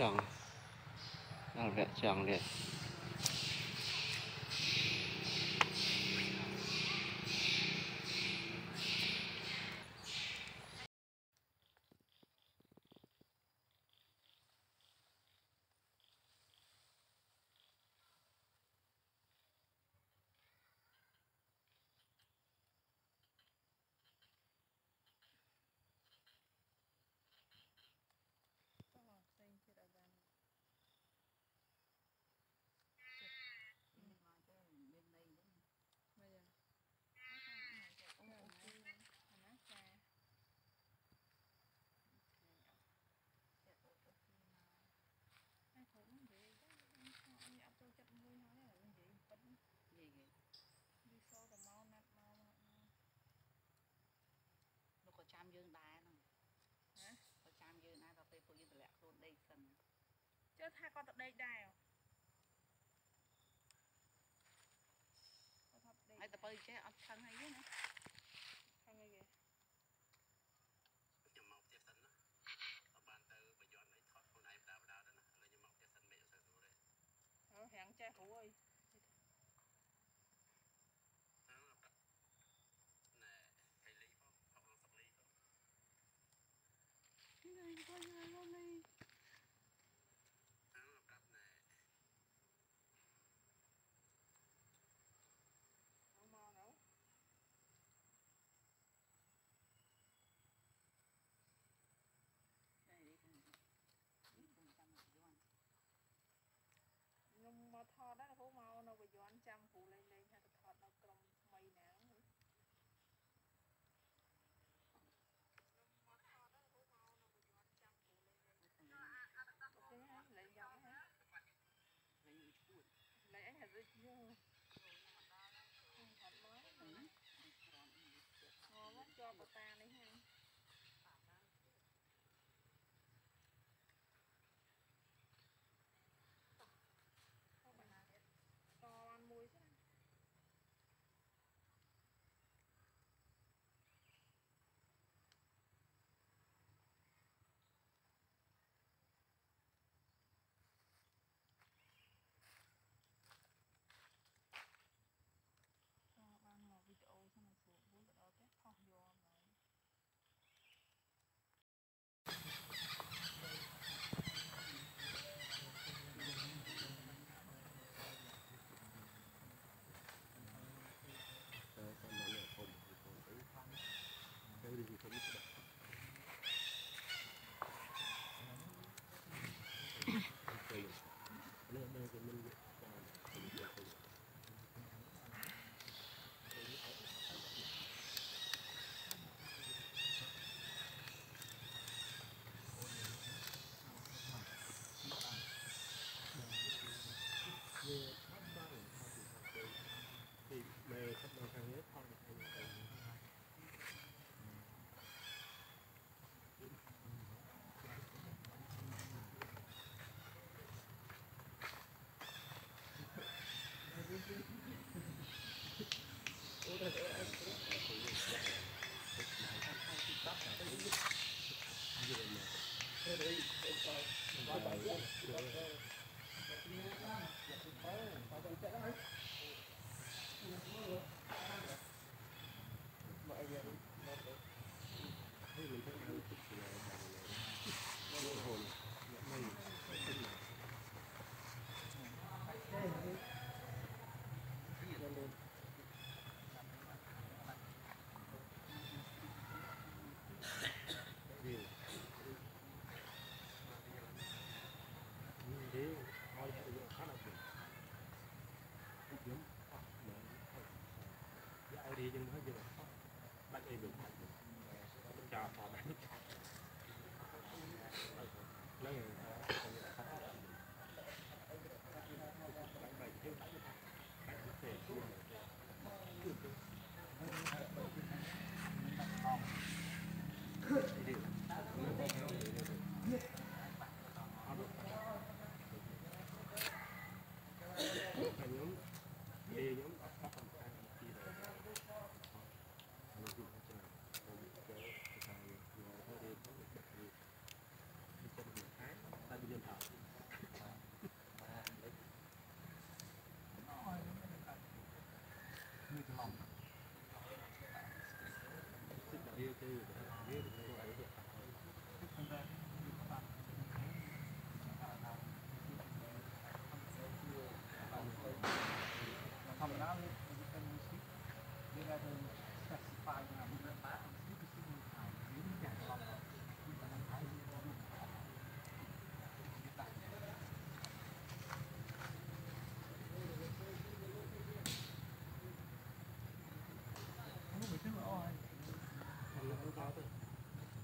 tròn làm vẽ tròn liền. ថាគាត់ទៅដេកដែរគាត់ថាដេកហើយតើបើចេះអត់ខឹងអីទេណាខឹងអីគេខ្ញុំមកផ្ទះសិនណាអត់បានទៅបយ័នអីថតខ្លួនឯងបដាបដាទៅណាឥឡូវខ្ញុំមកផ្ទះសិនមេអត់សូវស្រួលទេអឺរាំងចេះរួយណែហេលីផងផកលសលីផងនេះនេះនេះនេះ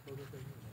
Thank you.